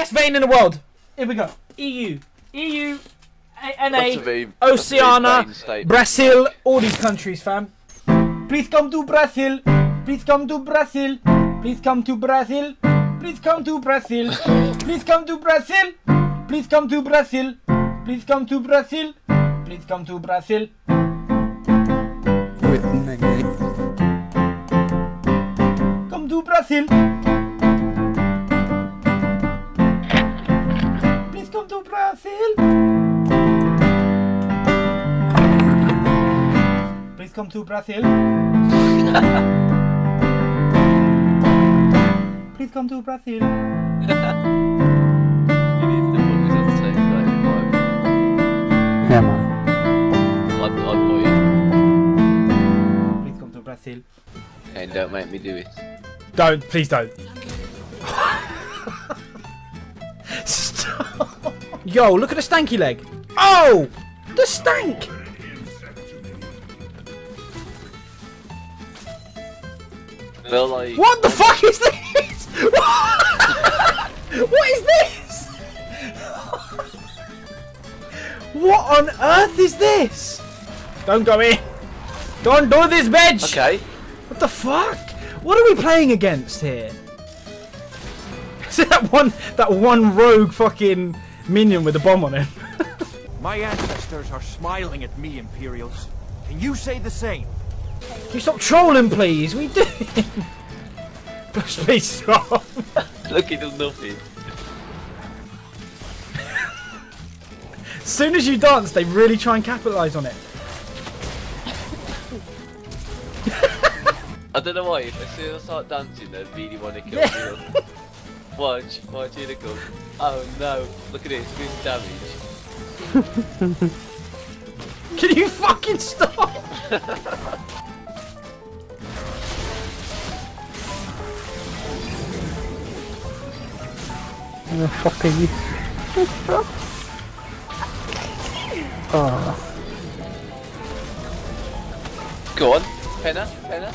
Best Vayne in the world. Here we go. EU. EU. A- That's a NA. very- that's a very Oceania. Brazil. All these countries, fam. Please come to Brazil. Please come to Brazil. Please come to Brazil. Please come to Brazil. Please come to Brazil. Please come to Brazil. Please come to Brazil. Please come to Brazil. Come to Brazil. Brazil. Please come to Brazil. Please come to Brazil. You need to put this on the same day, right? Yeah, man. I'd, I'd buy Please come to Brazil. it. And don't make me do it. Don't, please don't. Stop. Yo, look at the stanky leg. Oh, the stank. Well, like. What the fuck is this? what is this? what on earth is this? Don't go in. Don't do this, bitch. Okay. What the fuck? What are we playing against here? Is it that one that one rogue fucking minion with a bomb on it? My ancestors are smiling at me, Imperials. Can you say the same? Can you stop trolling, please? We do. please stop. Look, he does nothing. As soon as you dance, they really try and capitalise on it. I don't know why, if as soon as I start dancing, they really want to kill Yeah. me. Watch, watch, here they come. Oh no, look at this, this damage. Can you fucking stop? The fuck are you? oh, Go on, Penna, Penna.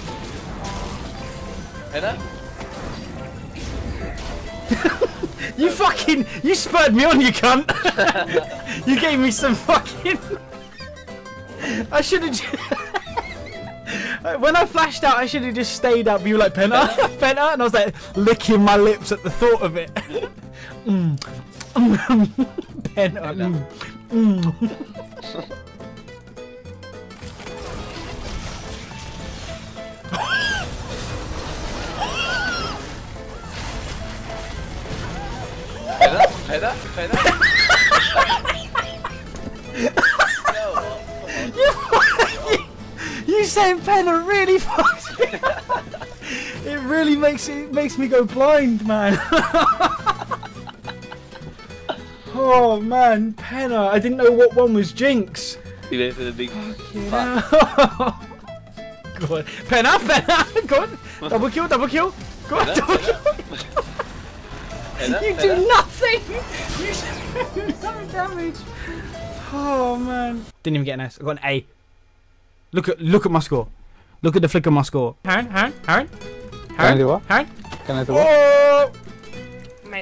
Penna? You fucking you spurred me on, you cunt. you gave me some fucking. I should have. When I flashed out, I should have just stayed up. You were like Penta, Penta, and I was like licking my lips at the thought of it. mm. Penta. Mm. Mm. No, You saying Penna really fucks me. it really makes it makes me go blind, man. oh man, Penna. I didn't know what one was Jinx. you know, for the big Yeah. Go on. Penna, Penna. Go on. Double kill, double kill. Go on, double kill. Penna, You Penna. do nothing. You do no damage. Oh man. Didn't even get an S. I got an A. Look at look at my score. Look at the flick of my score. Harren, Harren, Harren. Can I do what? Harren. can I do what? Oh,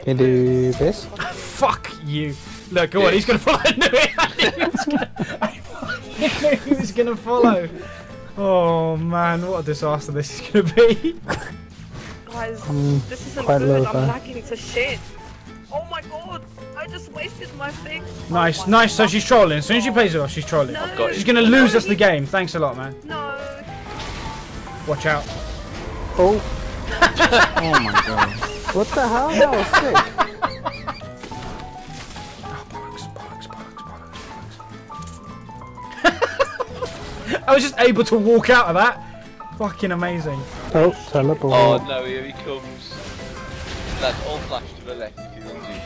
Can you do this? fuck you. Look, go on. He's gonna follow. I knew it. I knew he was gonna, I fucking knew he was gonna follow. Oh man, what a disaster this is gonna be. Guys, I'm mm, this isn't quite good. low I'm there. lagging to shit. Oh my god! I just wasted my thing. Nice, Oh my nice. So she's trolling. As soon as she plays it off, she's trolling. No, got. She's gonna lose us the game. Thanks a lot, man. No. Watch out. Oh. oh my god. What the hell? That was sick. Bollocks, bollocks, bollocks, bollocks. I was just able to walk out of that. Fucking amazing. Oh, teleport. Oh no, here he comes. That's all flash to the left if you want to.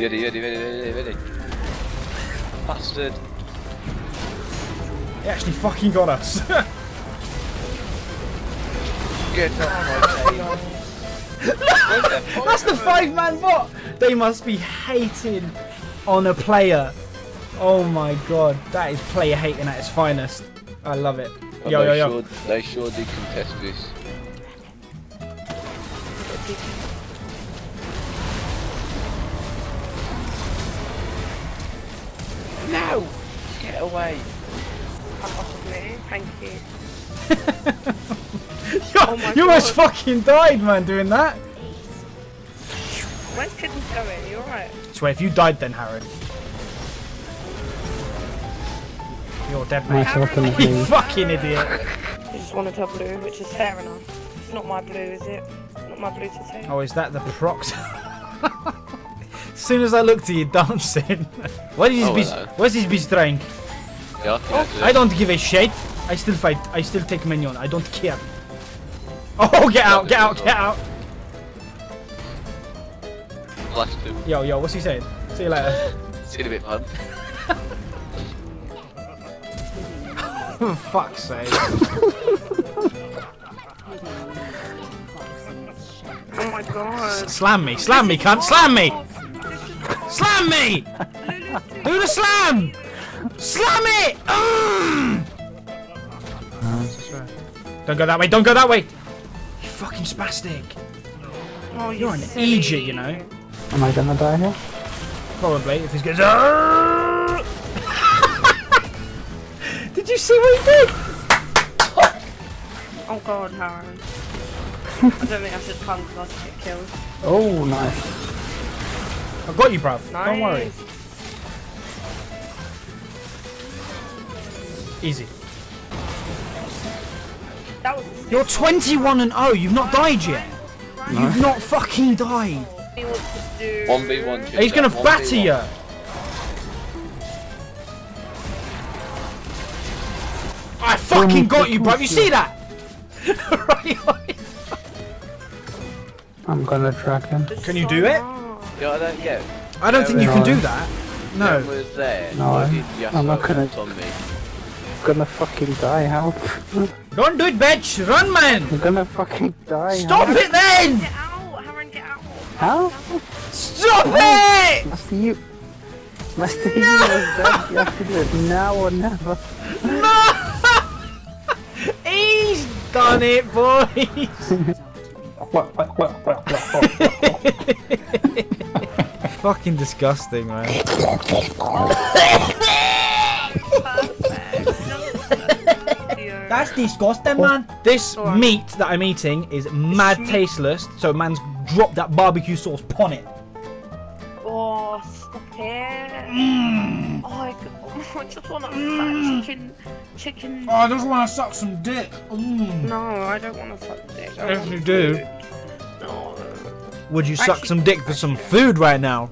Ready, ready, ready, ready, ready. Bastard. He actually fucking got us. Get off my tail. That's the five man bot. They must be hating, on a player. Oh my god, that is player hating at its finest. I love it. But Yo, yo, they yo. Sure, they sure did contest this. No! Get away! Possibly. Thank you. Oh my you almost fucking died, man, doing that. Where's Kittens going? You alright? Swear, if you died then, Harry. You're dead, mate. Nice looking You me. fucking idiot. I just wanted her blue, which is fair enough. It's not my blue, is it? Not my blue to take. Oh, is that the prox? as soon as I looked at you dancing. what is Oh, this hello. bitch? What's this bitch trying? Yeah, I think that's it. I don't give a shit. I still fight. I still take minion. I don't care. Oh, get out, get out, get out. Blast him. Yo, yo, what's he saying? See you later. See you in a bit, man. For fuck's sake. Oh my god. Slam me, slam me, cunt, slam me! Slam me! Do the slam! Slam it! Mm! Don't go that way, don't go that way! You fucking spastic. Oh, You're an silly. idiot, you know. Am I gonna die here? Probably, if he's gonna. did you see what he did? Oh god, Harren. I don't think I should come because I should get killed. Oh, nice. I got you, bruv. Nice. Don't worry. Easy. That was You're 21 and 0. You've not died yet. You've not fucking died. See what to do. 1v1. He's gonna batter 1v1. you. I fucking got you, bro. You see that? right on it. I'm gonna track him. Can you do it? Yeah, I don't get. I don't think you can do that. It No. was there. No, I I'm- I'm not I gonna- was on me. Gonna fucking die. Help! Don't do it, bitch. Run, man. I'm gonna fucking die. Stop help. it then. Get out, Harren, get out. How? Stop it. Master, you. Master, you was dead. You have to do it now or never. He's done it, boys. What? What? What? What? What? Fucking disgusting, man. That's disgusting, man. This Alright. meat that I'm eating is mad meat- tasteless, so man's dropped that barbecue sauce upon it. Oh, stop it. Mm. Oh, I, I just want a fat chicken. Chicken. I just want to suck some dick. Mm. No, I don't want to suck dick. I Yes, you do. food. No. Would you suck some dick for some food right now?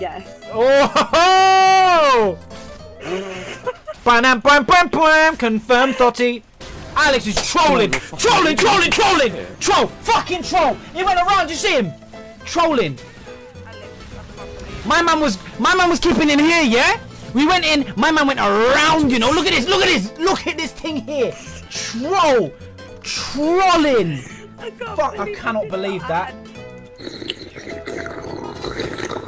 Yes. Oh! Bam, bam, bam, bam, confirmed, Thotty. Alex is trolling, trolling, trolling, trolling, troll, fucking troll. He went around, you see him, trolling. My man was, my man was keeping in here, yeah. We went in, my man went around, you know. Look at this, look at this, look at this thing here. Troll, trolling. I Fuck, I cannot believe that.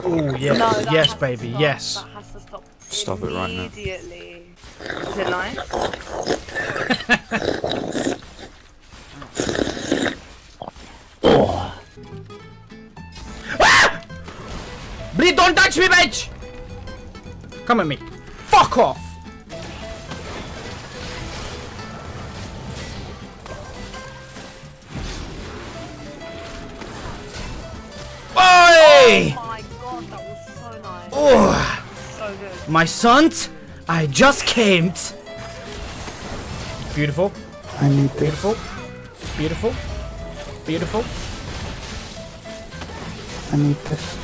Oh yes, No, yes, baby, stop. yes. That has to stop. Stop it right now. Immediately. Is it nice? Bleed, don't touch me, bitch! Come at me. Fuck off! Oi! Oh my god, that was so nice. Oh, So good. my son, I just came. Beautiful, I need this. beautiful, beautiful, beautiful. I need this.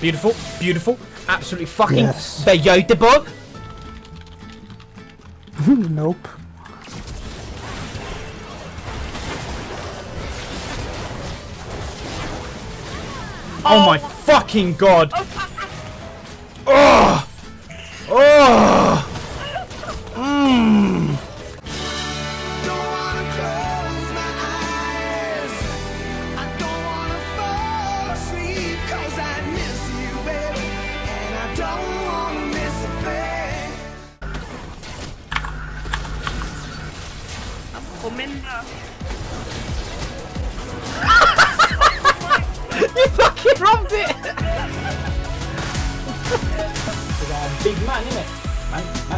Beautiful, beautiful, absolutely fucking Yes. beautiful. nope. Oh my fucking god! Oh! Oh!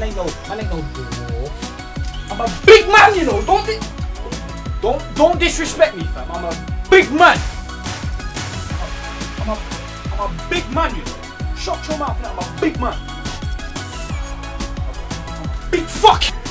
Man ain't no. I'm a big man, you know. Don't, don't, don't disrespect me, fam. I'm a big man. I'm a, I'm a big man, you know. Shut your mouth, now. I'm a big man. I'm a big fuck.